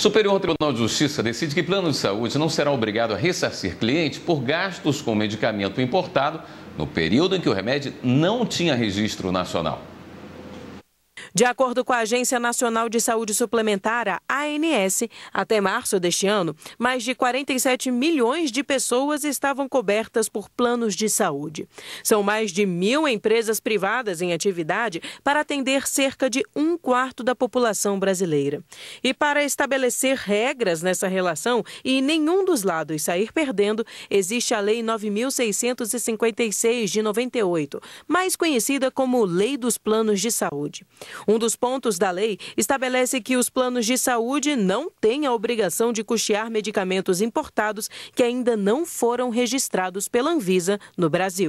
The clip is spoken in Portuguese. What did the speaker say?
Superior Tribunal de Justiça decide que plano de saúde não será obrigado a ressarcir cliente por gastos com medicamento importado no período em que o remédio não tinha registro nacional. De acordo com a Agência Nacional de Saúde Suplementar, a ANS, até março deste ano, mais de 47 milhões de pessoas estavam cobertas por planos de saúde. São mais de mil empresas privadas em atividade para atender cerca de um quarto da população brasileira. E para estabelecer regras nessa relação e nenhum dos lados sair perdendo, existe a Lei 9.656 de 98, mais conhecida como Lei dos Planos de Saúde. Um dos pontos da lei estabelece que os planos de saúde não têm a obrigação de custear medicamentos importados que ainda não foram registrados pela Anvisa no Brasil.